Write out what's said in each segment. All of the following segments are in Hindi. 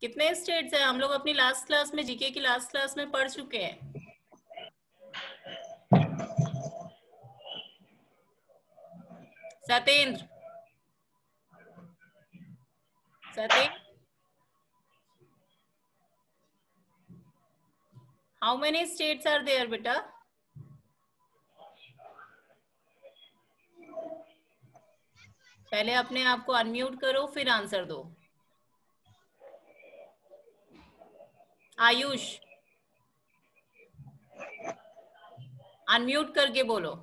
कितने स्टेट्स हैं? हम लोग अपनी लास्ट क्लास में जीके की लास्ट क्लास में पढ़ चुके हैं। Satendra. Satendra. How many states are there बेटा? पहले अपने आप को अनम्यूट करो, फिर आंसर दो। आयुष अनम्यूट करके बोलो।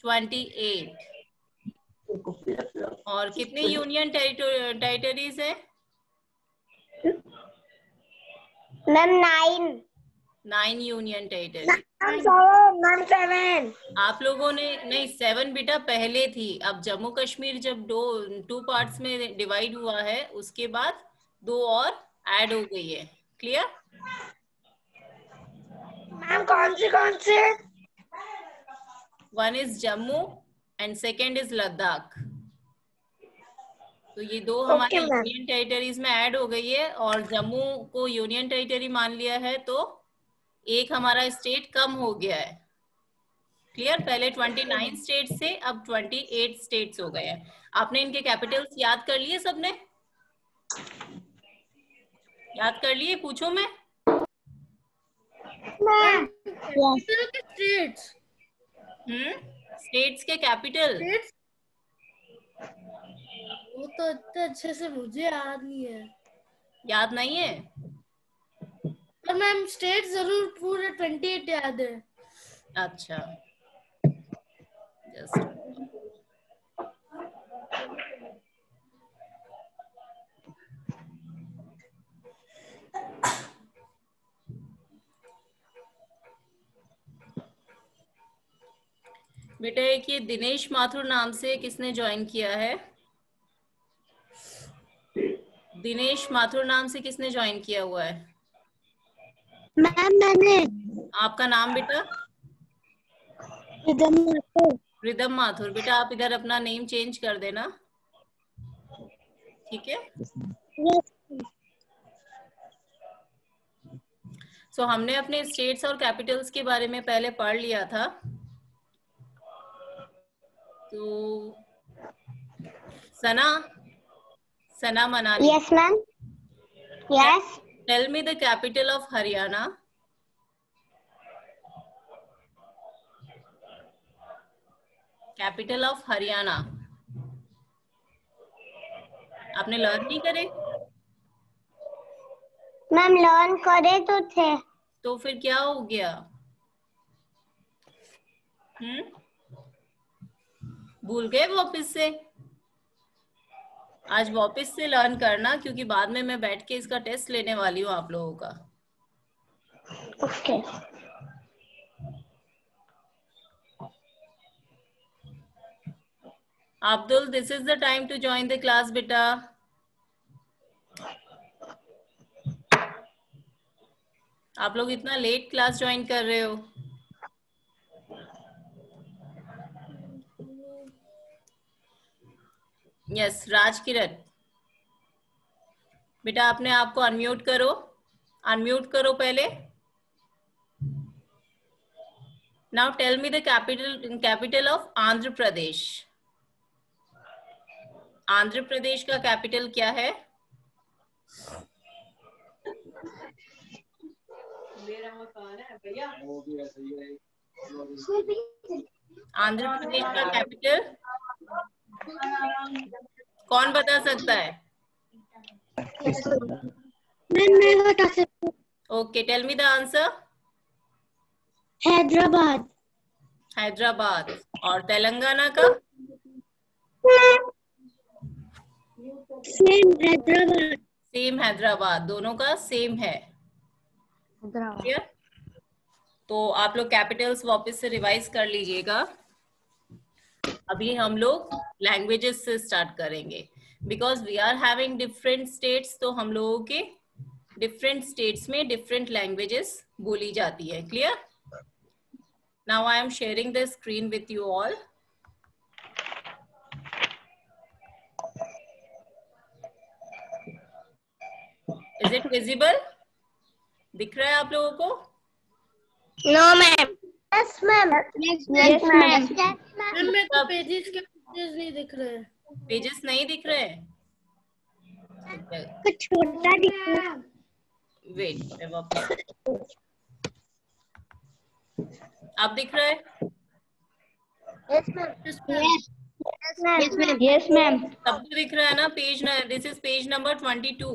ट्वेंटी एट और कितने यूनियन टेरिटरीज है? Ma'am nine nine union territory. आप लोगों ने नहीं सेवन बेटा पहले थी। अब जम्मू कश्मीर जब दो टू पार्ट्स में डिवाइड हुआ है उसके बाद दो और ऐड हो गई है। क्लियर मैम कौन सी कौन सी? One is Jammu and second is Ladakh. तो ये दो हमारे. यूनियन टेरिटरीज में ऐड हो गई है और जम्मू को यूनियन टेरिटरी मान लिया है तो एक हमारा स्टेट कम हो गया है। क्लियर पहले 29 स्टेट से अब 28 स्टेट्स हो गए हैं। आपने इनके कैपिटल्स याद कर लिए सबने? याद कर लिए? पूछो मैं। स्टेट्स हम्म स्टेट्स के कैपिटल वो तो इतने अच्छे से मुझे याद नहीं है। याद नहीं है? पर मैम स्टेट ज़रूर पूरे ट्वेंटी एट याद है। अच्छा। Just- बेटा, एक ये दिनेश माथुर नाम से किसने ज्वाइन किया है? दिनेश माथुर नाम से किसने ज्वाइन किया हुआ है? मैम मैंने आपका नाम बेटा? रिदम माथुर। रिदम माथुर। बेटा आप इधर अपना नेम चेंज कर देना। ठीक है? सो हमने अपने स्टेट्स और कैपिटल्स के बारे में पहले पढ़ लिया था। तो Sana Sana Manali. Yes ma'am yes tell me the capital of Haryana capital of Haryana आपने लर्न नहीं करे? मैम लर्न करे तो थे। तो फिर क्या हो गया? हम्म? भूल गए वापस से? आज वापस से लर्न करना क्योंकि बाद में मैं बैठ के इसका टेस्ट लेने वाली हूँ आप लोगों का। Okay Abdul, this is the time to join the class, beta. आप लोग इतना लेट क्लास ज्वाइन कर रहे हो। यस राज किरण बेटा आपने आपको अनम्यूट करो। अनम्यूट करो पहले। Now tell me the capital capital of Andhra Pradesh Andhra Pradesh का कैपिटल क्या है? आंध्र प्रदेश का कैपिटल कौन बता सकता है? मैं बता सकती हूँ। Okay tell me the answer Hyderabad. Hyderabad. और तेलंगाना का? सेम हैदराबाद। सेम हैदराबाद। दोनों का सेम है। क्लियर तो आप लोग कैपिटल्स वापस से रिवाइज कर लीजिएगा। अभी हम लोग लैंग्वेजेस से स्टार्ट करेंगे। Because we are having different states तो हम लोगों के डिफरेंट स्टेट्स में डिफरेंट लैंग्वेजेस बोली जाती है। Clear now I am sharing the screen with you all is it visible दिख रहा है आप लोगों को? No ma'am yes ma'am yes ma'am ma'am मैं तो पेजेस के पेजेस नहीं दिख रहे पेजेस नहीं दिख रहे कुछ छोटा दिख रहा वेट मैं वापस आप दिख रहे हैं? यस मैम यस मैम सबको दिख रहा है ना page this is page number twenty two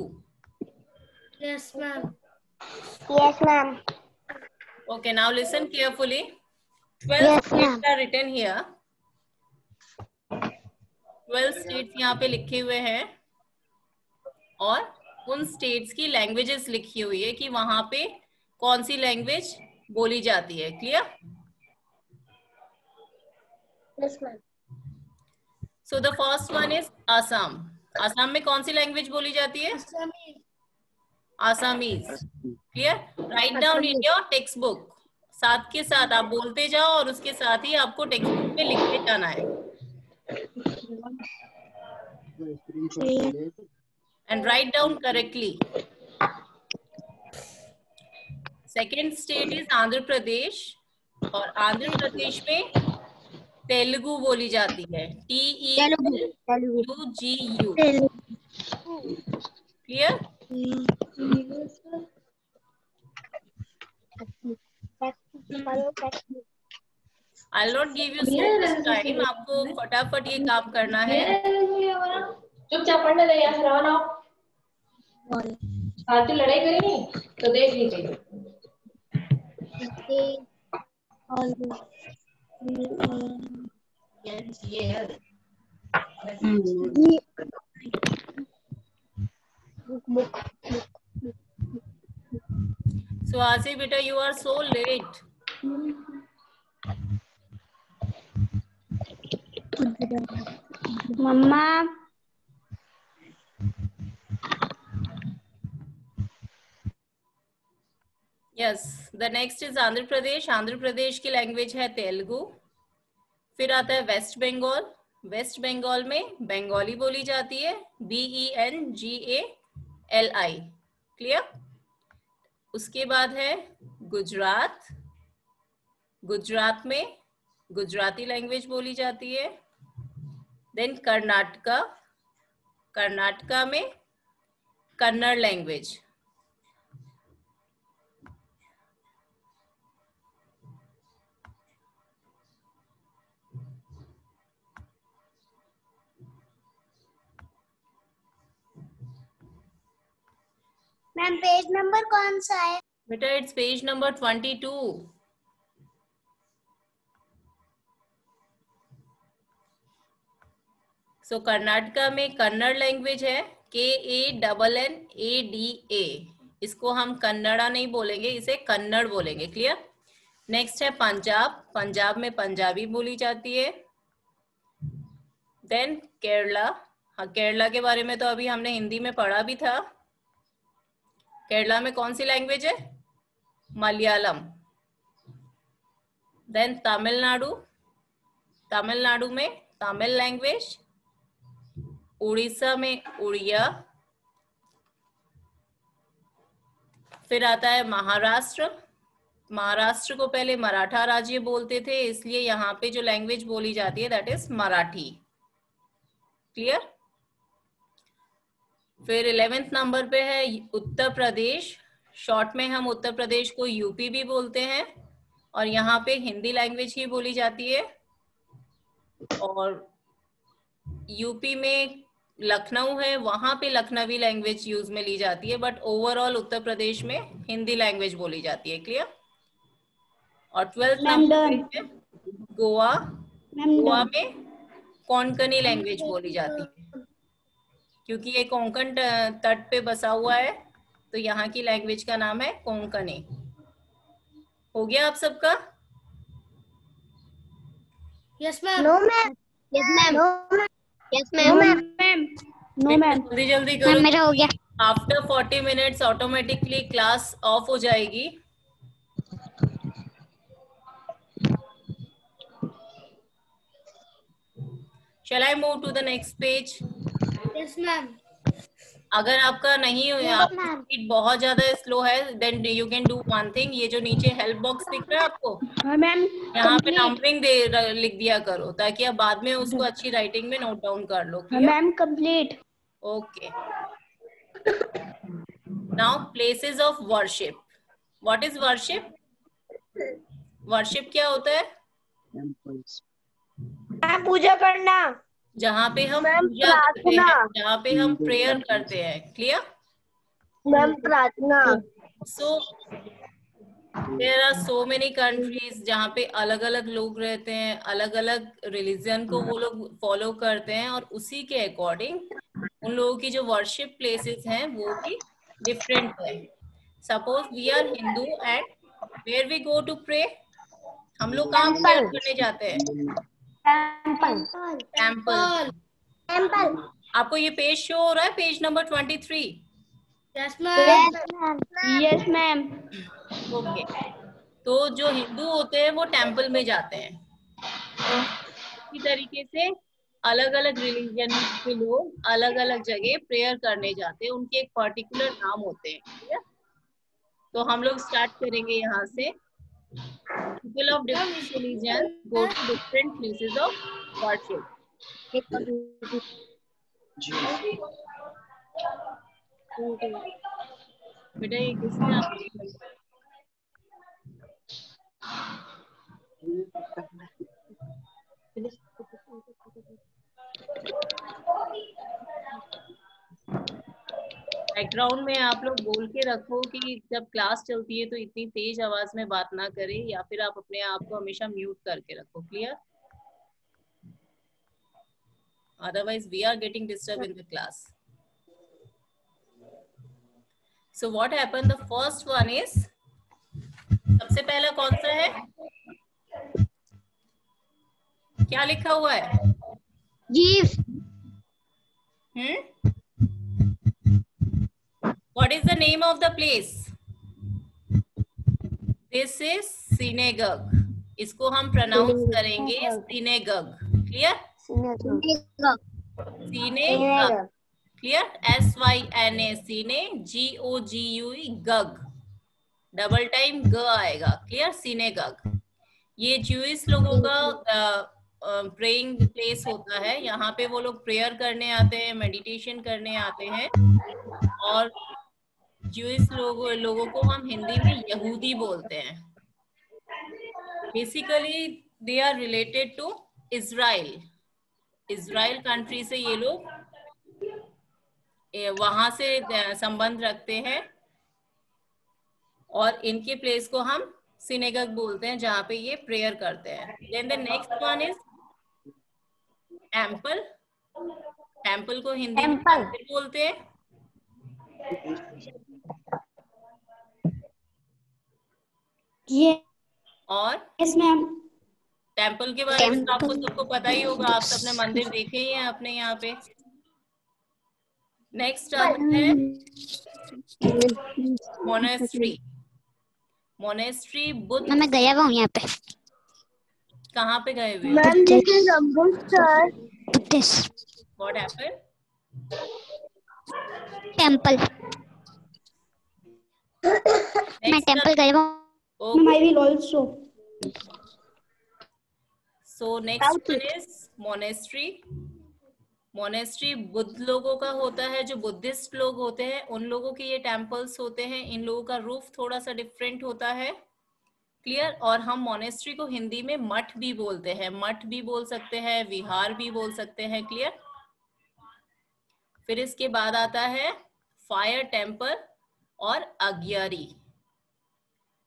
yes ma'am yes ma'am Okay, now listen carefully. 12 Yes, are written here. 12 states यहाँ पे लिखे हुए हैं। और उन स्टेट्स की लैंग्वेजेस लिखी हुई है कि वहाँ पे कौन सी लैंग्वेज बोली जाती है। Clear yes ma'am so the first one is Assam Assam में कौन सी लैंग्वेज बोली जाती है? Assamese clear write down in your text book साथ के साथ आप बोलते जाओ और उसके साथ ही आपको टेक्स्ट बुक में लिखते जाना है। And write down correctly second state is Andhra Pradesh और आंध्र प्रदेश में तेलुगु बोली जाती है. T E U G U clear I not give you so much time आपको फटाफट ये काम करना है। चुपचाप पढ़ने दे यहाँ से रवाना हो। फालतू लड़ाई करेंगे तो देख लीजिए सो आसिफ बेटा you are so late mamma. Yes the next is Andhra Pradesh Andhra Pradesh की लैंग्वेज है तेलुगु। फिर आता है वेस्ट बंगाल वेस्ट बंगाल में बंगाली बोली जाती है। B E N G A L I clear उसके बाद है गुजरात गुजरात में गुजराती लैंग्वेज बोली जाती है। देन कर्नाटका कर्नाटका में Kannada language ma'am page number कौन सा है? बेटा it's page number twenty two so Karnataka में कन्नड़ लैंग्वेज है K A double N A D A इसको हम कन्नड़ा नहीं बोलेंगे, इसे कन्नड़ बोलेंगे क्लियर नेक्स्ट है पंजाब पंजाब में पंजाबी बोली जाती है. देन केरला हाँ केरला के बारे में तो अभी हमने हिंदी में पढ़ा भी था. केरला में कौन सी लैंग्वेज है? मलयालम. देन तमिलनाडु तमिलनाडु में तमिल लैंग्वेज उड़ीसा में उड़िया, फिर आता है महाराष्ट्र। महाराष्ट्र को पहले मराठा राज्य बोलते थे, इसलिए यहाँ पे जो लैंग्वेज बोली जाती है दैट इज़ मराठी। क्लियर फिर इलेवेंथ नंबर पे है उत्तर प्रदेश। शॉर्ट में हम उत्तर प्रदेश को यूपी भी बोलते हैं, और यहाँ पे हिंदी लैंग्वेज ही बोली जाती है। और यूपी में लखनऊ है वहाँ पे लखनवी लैंग्वेज यूज़ में ली जाती है बट ओवरऑल उत्तर प्रदेश में हिंदी लैंग्वेज बोली जाती है क्लियर और ट्वेल्थ नंबर पे गोवा गोवा में कोंकणी लैंग्वेज बोली जाती है। क्योंकि ये कोंकण तट पे बसा हुआ है तो यहाँ की लैंग्वेज का नाम है कोंकणी। हो गया आप सबका? Yes ma'am no ma'am yes ma'am yes ma'am ma'am no ma'am जल्दी जल्दी करो। मेरा हो गया। After forty minutes automatically class off हो जाएगी। Shall I move to the next page? Yes, ma'am अगर आपका नहीं स्पीड बहुत ज़्यादा स्लो है then you can do one thing ये जो नीचे हेल्प बॉक्स दिख रहा है आपको मैम यहाँ पे नंबरिंग दे लिख दिया करो ताकि आप बाद में उसको अच्छी राइटिंग में नोट डाउन कर लो ma'am complete okay now places of worship what is worship worship क्या होता है? पूजा करना। जहाँ पे हम पूजा करते हैं जहाँ पे हम प्रेयर करते हैं। क्लियर मैम प्रार्थना। So there are so many countries जहाँ पे अलग अलग लोग रहते हैं अलग अलग रिलीजन को वो लोग फॉलो करते हैं और उसी के अकॉर्डिंग उन लोगों की जो वर्शिप प्लेसेस हैं वो भी डिफरेंट है। Suppose we are Hindu and where we go to pray हम लोग कहाँ प्रेयर करने जाते हैं? टेंपल टेंपल आपको ये पेज शो हो रहा है? Page number twenty three yes ma'am yes ma'am okay तो जो हिंदू होते हैं वो टेंपल में जाते हैं। इसी तरीके से अलग अलग रिलीजन के लोग अलग अलग जगह प्रेयर करने जाते हैं। उनके एक पर्टिकुलर नाम होते हैं ठीक है? तो हम लोग स्टार्ट करेंगे यहाँ से। People of different religions go to different places of worship. बेटा ये किसने बैकग्राउंड में आप लोग बोल के रखो कि जब क्लास चलती है तो इतनी तेज आवाज़ में बात ना करें या फिर आप अपने आप को हमेशा म्यूट करके रखो clear otherwise we are getting disturbed in the class. So what happened? The first one is सबसे पहला कौन सा है? क्या लिखा हुआ है? जीव हम्म? What is the name of the place? This is synagogue. इसको हम प्रोनाउंस करेंगे synagogue. Clear? Synagogue. synagogue Clear? S Y N A syne G O G U E gug. Double time ग आएगा क्लियर synagogue. ये ज्यूइस लोगों का प्रेइंग uh, प्लेस होता है यहाँ पे वो लोग प्रेयर करने आते हैं मेडिटेशन करने आते हैं और ज्यूइस लोगों लोगों को हम हिंदी में यहूदी बोलते हैं। Basically they are related to Israel Israel country से ये लोग वहाँ से संबंध रखते हैं। और इनके प्लेस को हम सिनेगग बोलते हैं जहाँ पे ये प्रेयर करते हैं। Then the next one is temple temple को हिंदी में बोलते हैं? ये और? यस मैम टेंपल के बारे में तो आपको सबको पता ही होगा आप सबने मंदिर देखे ही हैं अपने यहाँ पे। नेक्स्ट है मोनेस्ट्री मोनेस्ट्री बुद्ध मैं गया हुआ हूँ यहाँ पे। कहाँ पे गए हुए ma'am this is Amritsar what happened temple. मैं टेंपल गया हूँ। Okay. Ma'am, I will also. So next one is monastery. Monastery Buddha लोगों का होता है जो बुद्धिस्ट लोग होते हैं उन लोगों के ये टेम्पल्स होते हैं इन लोगों का रूफ थोड़ा सा डिफरेंट होता है क्लियर और हम मोनेस्ट्री को हिंदी में मठ भी बोलते हैं मठ भी बोल सकते हैं विहार भी बोल सकते हैं क्लियर फिर इसके बाद आता है फायर टेंपल और अग्यारी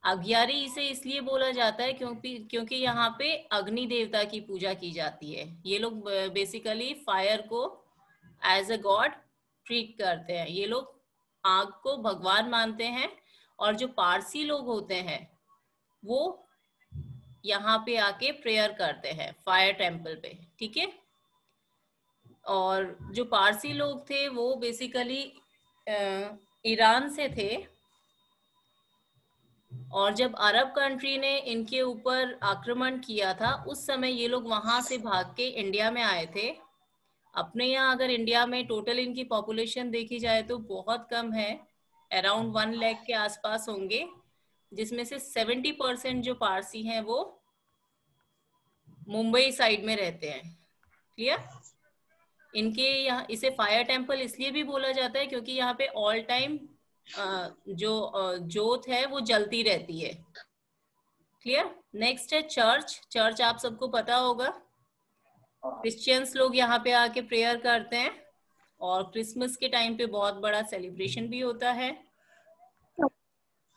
अग्यारी इसे इसलिए बोला जाता है क्योंकि क्योंकि यहाँ पे अग्नि देवता की पूजा की जाती है। ये लोग बेसिकली फायर को एज अ गॉड ट्रीट करते हैं। ये लोग आग को भगवान मानते हैं और जो पारसी लोग होते हैं, वो यहाँ पे आके प्रेयर करते हैं फायर टेंपल पे। ठीक है? और जो पारसी लोग थे, वो बेसिकली ईरान से थे। और जब अरब कंट्री ने इनके ऊपर आक्रमण किया था, उस समय ये लोग वहाँ से भाग के इंडिया में आए थे। अपने यहाँ अगर इंडिया में टोटल इनकी पॉपुलेशन देखी जाए तो बहुत कम है अराउंड वन लैख के आसपास होंगे, जिसमें से सेवेंटी परसेंट जो पारसी हैं वो मुंबई साइड में रहते हैं। क्लियर इनके यहाँ, इसे फायर टेंपल इसलिए भी बोला जाता है क्योंकि यहाँ पे ऑल टाइम जो जोत है वो जलती रहती है। क्लियर नेक्स्ट है चर्च चर्च आप सबको पता होगा। क्रिश्चियंस लोग यहाँ पे आके प्रेयर करते हैं। और क्रिसमस के टाइम पे बहुत बड़ा सेलिब्रेशन भी होता है।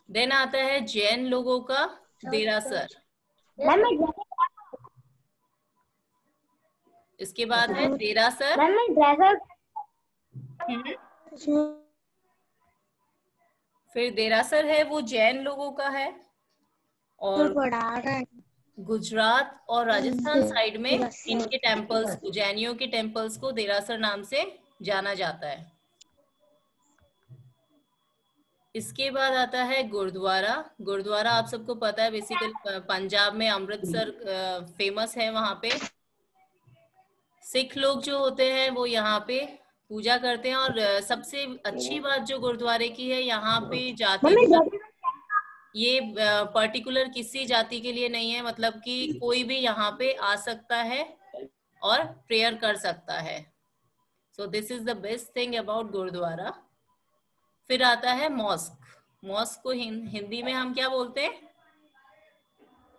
देन आता है जैन लोगों का देरासर इसके बाद है देरासर। फिर देरासर है वो जैन लोगों का है और गुजरात और राजस्थान साइड में इनके टेम्पल्स को जैनियों के टेम्पल्स को देरासर नाम से जाना जाता है। इसके बाद आता है गुरुद्वारा। गुरुद्वारा आप सबको पता है बेसिकली पंजाब में अमृतसर फ़ेमस है वहाँ पे। सिख लोग जो होते हैं वो यहाँ पे पूजा करते हैं और सबसे अच्छी बात जो गुरुद्वारे की है यहाँ पे जाति ये पर्टिकुलर किसी जाति के लिए नहीं है मतलब कि कोई भी यहाँ पे आ सकता है और प्रेयर कर सकता है। So this is the best thing about Gurudwara. फिर आता है मॉस्क मॉस्क को हिंदी में हम क्या बोलते हैं?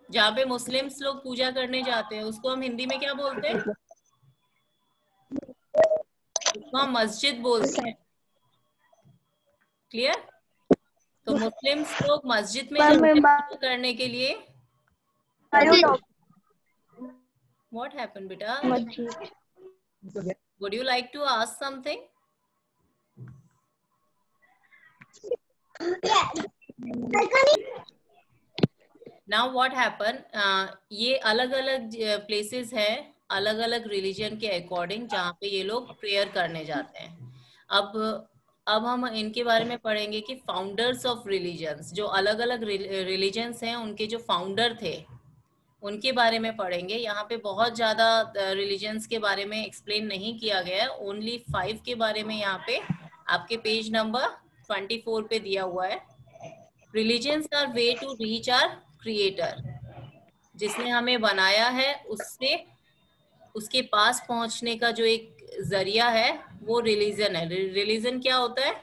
जहाँ पे मुस्लिम्स लोग पूजा करने जाते हैं उसको हम हिंदी में क्या बोलते हैं? उसको हम मस्जिद बोलते हैं। क्लियर तो मुस्लिम्स लोग मस्जिद में करने के लिए? What happened, beta? Would you like to ask something? Now what happen ये अलग अलग प्लेसेस है। अलग अलग रिलीजन के अकॉर्डिंग जहाँ पे ये लोग प्रेयर करने जाते हैं। अब अब हम इनके बारे में पढ़ेंगे कि फाउंडर्स ऑफ़ रिलीजन्स जो अलग अलग रिलीजन्स हैं, उनके जो फाउंडर थे, उनके बारे में पढ़ेंगे। यहाँ पे बहुत ज़्यादा रिलीजन्स के बारे में एक्सप्लेन नहीं किया गया है। ओनली फाइव के बारे में यहाँ पे आपके पेज नंबर ट्वेंटी फोर पे दिया हुआ है। Religions are way to reach our creator जिसने हमें बनाया है, उससे उसके पास पहुँचने का जो एक ज़रिया है, वो रिलीजन है। रिलीजन क्या होता है?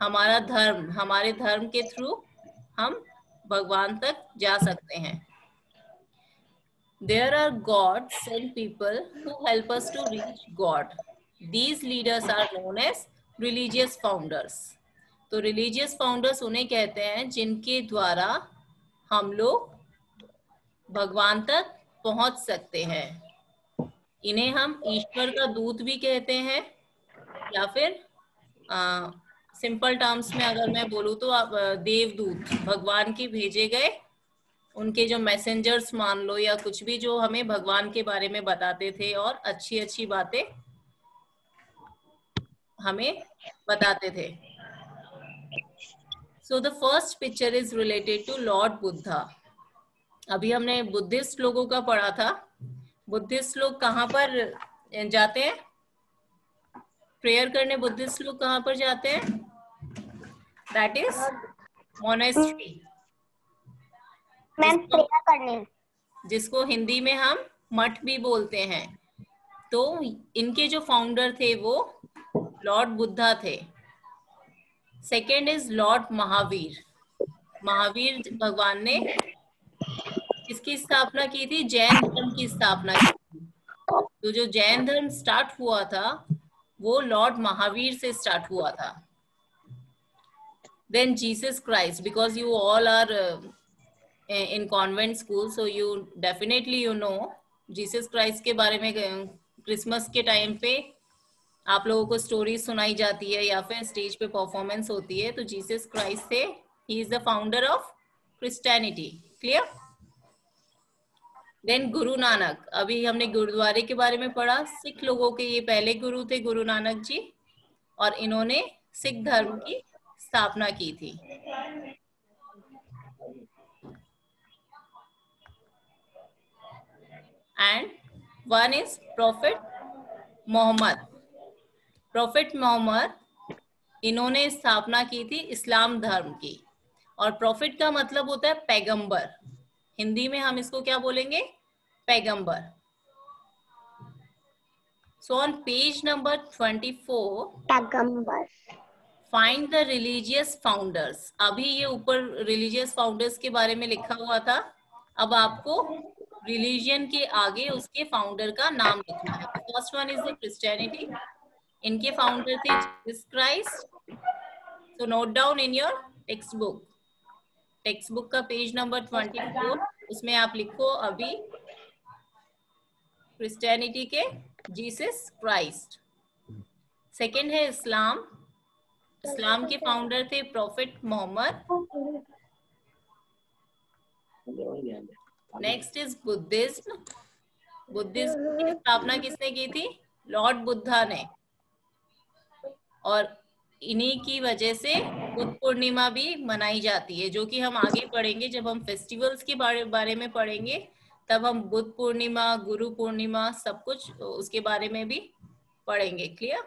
हमारा धर्म, हमारे धर्म के थ्रू हम भगवान तक जा सकते हैं। There are god sent people who us to reach god these leaders are known as religious founders तो रिलीजियस फाउंडर्स उन्हें कहते हैं, जिनके द्वारा हम लोग भगवान तक पहुँच सकते हैं। इन्हें हम ईश्वर का दूत भी कहते हैं, या फिर सिंपल टर्म्स में अगर मैं बोलूँ तो आप देवदूत, भगवान के भेजे गए, उनके जो मैसेंजर्स मान लो या कुछ भी जो हमें भगवान के बारे में बताते थे और अच्छी अच्छी बातें हमें बताते थे। So the first picture is related to lord Buddha अभी हमने बुद्धिस्ट लोगों का पढ़ा था। बुद्धिस्ट लोग कहाँ पर जाते हैं? प्रेयर करने बुद्धिस्ट लोग कहाँ पर जाते हैं? That is monastery ma'am prayer करने जिसको हिंदी में हम मठ भी बोलते हैं। तो इनके जो फाउंडर थे वो लॉर्ड बुद्धा थे। Second is lord Mahavir Mahavir भगवान ने किसकी स्थापना की थी? जैन धर्म की स्थापना की थी। तो जो जैन धर्म स्टार्ट हुआ था, वो लॉर्ड महावीर से स्टार्ट हुआ था। Then Jesus Christ because you all are in convent school so you definitely you know Jesus Christ के बारे में क्रिसमस के टाइम पे आप लोगों को स्टोरी सुनाई जाती है या फिर स्टेज पे परफॉर्मेंस होती है तो जीसस क्राइस्ट थे he is the founder of Christianity clear then Guru Nanak अभी हमने गुरुद्वारे के बारे में पढ़ा, सिख लोगों के ये पहले गुरु थे गुरु नानक जी, और इन्होंने सिख धर्म की स्थापना की थी। And one is prophet Muhammad prophet Muhammad इन्होंने स्थापना की थी इस्लाम धर्म की। और प्रॉफिट का मतलब होता है पैगंबर। हिंदी में हम इसको क्या बोलेंगे? पैगंबर। So on page number twenty four पैगंबर। फाइंड द रिलीजियस फाउंडर्स अभी ये ऊपर रिलीजियस फाउंडर्स के बारे में लिखा हुआ था। अब आपको रिलीजियन के आगे उसके फाउंडर का नाम लिखना है। First one is the Christianity इनके फाउंडर थे Jesus Christ so note down in your text book text book का पेज नंबर ट्वेंटी फोर उसमें आप लिखो अभी। क्रिस्टियनिटी के जीसस क्राइस्ट सेकेंड है इस्लाम इस्लाम के फाउंडर थे prophet Mohammed next is Buddhism Buddhism की स्थापना किसने की थी? लॉर्ड बुद्धा ने. और इन्हीं की वजह से बुद्ध पूर्णिमा भी मनाई जाती है, जो कि हम आगे पढ़ेंगे जब हम फेस्टिवल्स के बारे बारे में पढ़ेंगे। तब हम बुद्ध पूर्णिमा गुरु पूर्णिमा सब कुछ उसके बारे में भी पढ़ेंगे क्लियर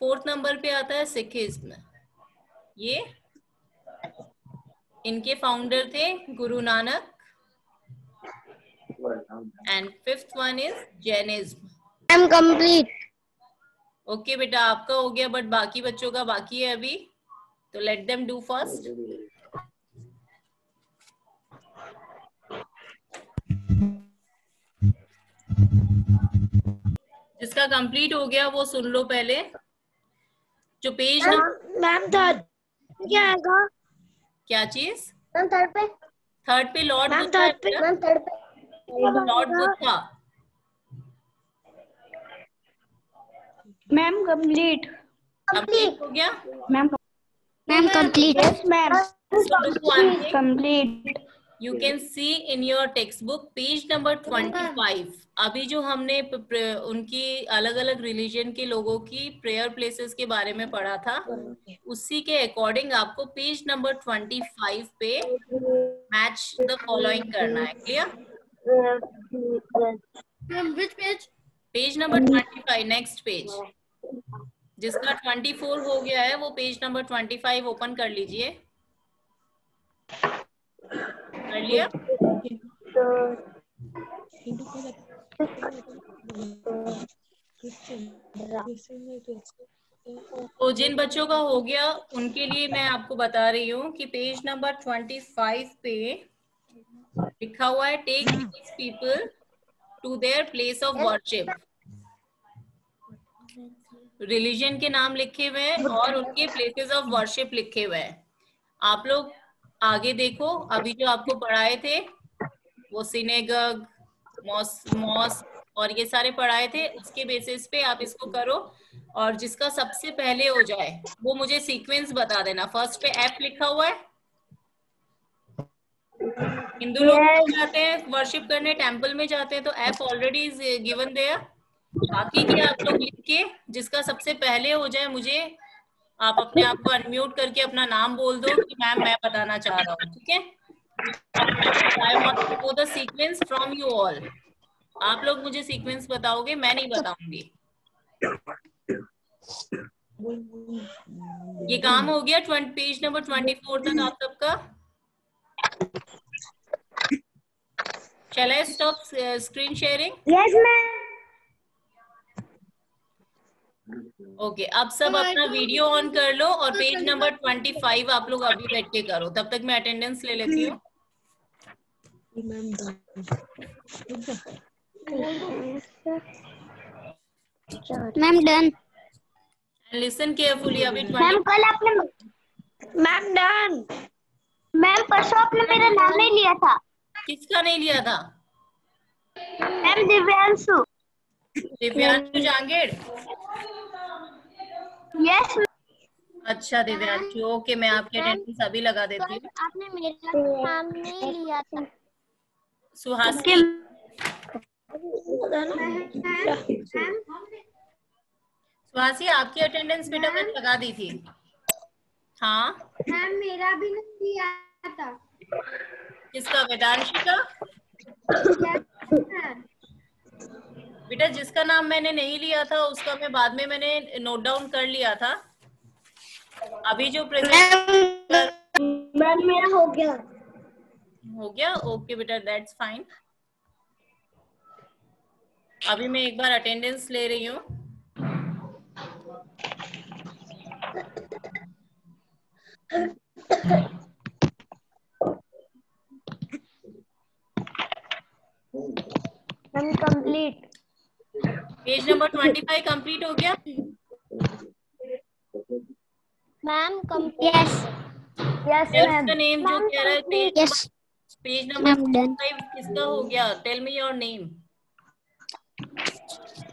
फोर्थ नंबर पे आता है सिखिज्म ये इनके फाउंडर थे Guru Nanak. And fifth one is Jainism I am complete. Okay बेटा आपका हो गया बट बाकी बच्चों का बाकी है अभी। तो लेट देम डू फ़र्स्ट जिसका कंप्लीट हो गया वो सुन लो पहले। जो पेज मैम थर्ड क्या आएगा? क्या चीज़? मैम थर्ड पे। थर्ड पे लॉर्ड मैम थर्ड पे मैम थर्ड पे। Lord Buddha ma'am complete complete हो गया? Ma'am ma'am complete yes ma'am. Complete you can see in your textbook page number twenty five अभी जो हमने उनकी अलग अलग रिलीजन के लोगों की प्रेयर प्लेसेस के बारे में पढ़ा था उसी के अकॉर्डिंग आपको पेज नंबर ट्वेंटी फाइव पे मैच द फॉलोइंग करना है clear page number twenty five next page जिसका ट्वेंटी फोर हो गया है वो page number twenty five open कर लीजिए। लिया तो जिन बच्चों का हो गया, उनके लिए मैं आपको बता रही हूँ कि पेज नंबर ट्वेंटी फाइव पे लिखा हुआ है take people to their place of worship religion के नाम लिखे हुए हैं और उनके प्लेसेस ऑफ़ वर्शिप लिखे हुए हैं। आप लोग आगे देखो अभी जो आपको पढ़ाए थे वो सिनेगग मॉस मॉस और ये सारे पढ़ाए थे उसके बेसिस पे आप इसको करो और जिसका सबसे पहले हो जाए वो मुझे सीक्वेंस बता देना। फ़र्स्ट पे एफ़ लिखा हुआ है। हिंदू लोग जाते हैं वर्शिप करने टेंपल में जाते हैं तो F already is given there बाकी के आप लोग लिख के जिसका सबसे पहले हो जाए मुझे आप अपने आप को अनम्यूट करके अपना नाम बोल दो कि मैम मैं बताना चाह रहा हूँ ठीक है? I want to know the sequence from you all आप लोग मुझे सीक्वेंस बताओगे मैं नहीं बताऊँगी। ये काम हो गया पेज नंबर ट्वेंटी फोर तक आप सबका? I stop uh, screen yes ma'am okay अब सब अपना वीडियो ऑन कर लो और पेज नंबर ट्वेंटी फाइव आप लोग अभी बैठ के करो। तब तक मैं अटेंडेंस ले लेती हूँ। मैम डन लिसन केयरफुली अभी मैम कल आपने मैम डन मैम परसों आपने मेरा नाम नहीं लिया था। किसका नहीं लिया था? मैम दिव्यांशु। दिव्यांशु जांगेड़ यस अच्छा दिव्यांशु ओके मैं आपकी अटेंडेंस अभी लगा देती हूँ। आपने मेरा नाम नहीं लिया था। सुहासी सुहासी आपकी अटेंडेंस बेटा मैंने लगा दी थी। हाँ? मैम मेरा भी नहीं लिया था। किसका वेदांशी का? बेटा जिसका नाम मैंने नहीं लिया था उसका मैं बाद में मैंने नोट डाउन कर लिया था। अभी जो प्रेजेंट मेरा हो गया। हो गया? ओके बेटा दैट्स फाइन अभी मैं एक बार अटेंडेंस ले रही हूँ। Complete page number twenty five complete हो गया? मैम यस यस name जो कह रहा है page yes page number five किसका हो गया? Tell me your name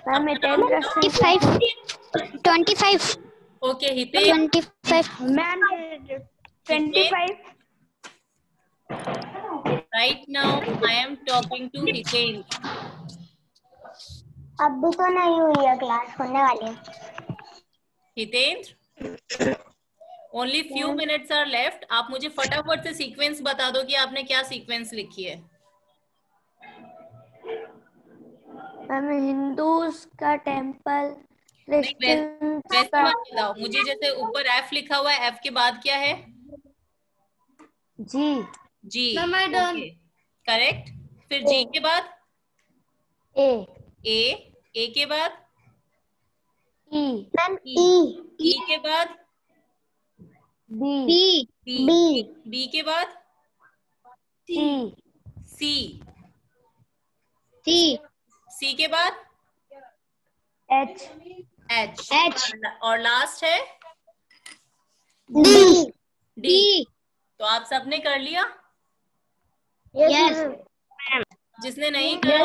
ma'am twenty five twenty five okay Hitesh twenty five ma'am twenty five right now I am talking to Hiten. अब भी तो नहीं हुई है क्लास होने वाली है। Hitendra? Only few minutes are left आप मुझे फटाफट से सीक्वेंस बता दो कि आपने क्या सीक्वेंस लिखी है। हिंदूज का टेंपल मुझे जैसे ऊपर एफ़ लिखा हुआ है एफ़ के बाद क्या है? जी। जी. करेक्ट फिर जी के बाद? ए ए ए के बाद? ई ई ई के बाद? बी बी बी के बाद? सी सी सी सी के बाद? H H H. और लास्ट है? डी डी डी तो आप सबने कर लिया? यस जिसने नहीं किया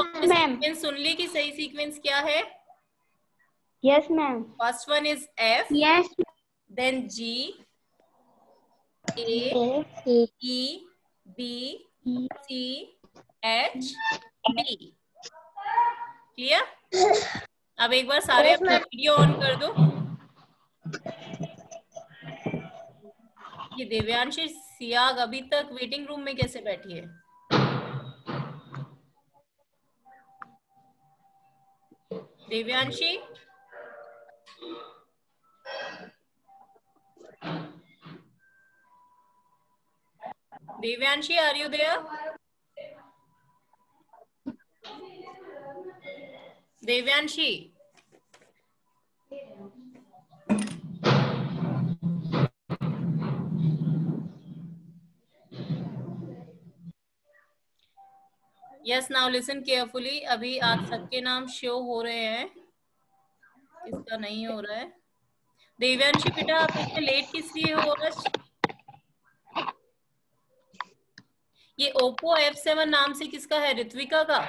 Yes, सुन ली कि सही सीक्वेंस क्या है? Yes ma'am first one is F yes then G A E B C H D clear अब एक बार सारे Yes, अपना वीडियो ऑन कर दो। ये देव्यांशी सियाग अभी तक वेटिंग रूम में कैसे बैठी है? Devyanshi Devyanshi are you there Devyanshi yes now listen carefully अभी आप सबके नाम शो हो रहे हैं। किसका नहीं हो रहा है। देव्यांशी बेटा आप इतने लेट किस लिए हो? आज ये ओप्पो F7 नाम से किसका है? ऋत्विका का?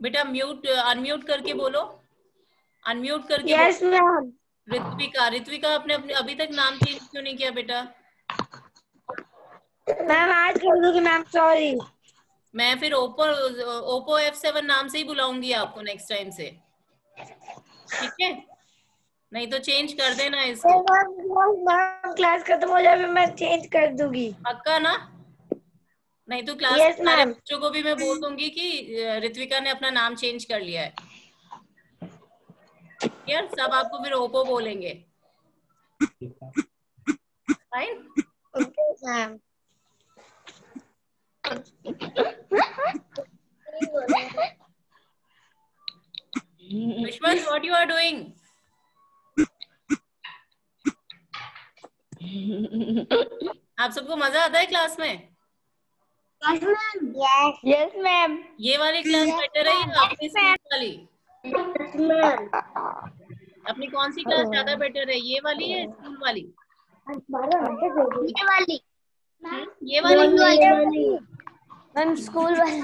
बेटा म्यूट अनम्यूट करके बोलो। अनम्यूट करके यस मैम ऋत्विका ऋत्विका आपने अपने अभी तक नाम चेंज क्यों नहीं किया बेटा? मैम आज कर दूँगी मैम सॉरी मैं फिर ओप्पो ओप्पो F7 नाम से ही बुलाऊँगी आपको नेक्स्ट टाइम से। ठीक है? नहीं तो चेंज कर देना इसको। मैम क्लास खत्म हो जाए मैं चेंज कर दूँगी। पक्का ना? नहीं तो क्लास Yes, सारे बच्चों को भी मैं बोल दूँगी कि ऋत्विका ने अपना नाम चेंज कर लिया है। यार सब आपको फिर ओप्पो बोलेंगे। Fine okay ma'am Vishwant what you are doing आप सबको मज़ा आता है क्लास में? यस मैम ये वाली क्लास बेटर है या अपनी वाली? अपनी कौन सी क्लास ज़्यादा बेटर है ये वाली है स्कूल वाली? ये वाली. हम्म, ये वाली मैम स्कूल वाली.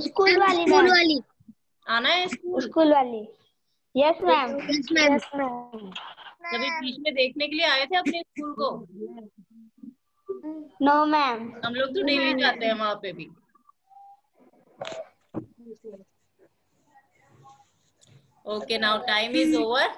स्कूल वाली. स्कूल वाली. आना है स्कूल स्कूल वाली। यस मैम यस मैम कभी बीच में देखने के लिए आए थे अपने स्कूल को? नो मैम हम लोग तो डेली जाते हैं वहाँ पे भी। Okay now time is over